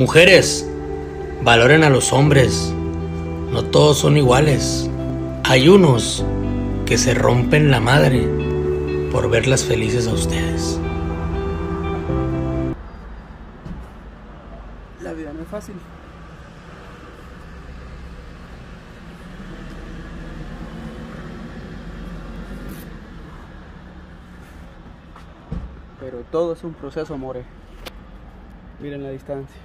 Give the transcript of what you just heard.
Mujeres, valoren a los hombres. No todos son iguales. Hay unos que se rompen la madre por verlas felices a ustedes. La vida no es fácil. Pero todo es un proceso, amore. Miren la distancia.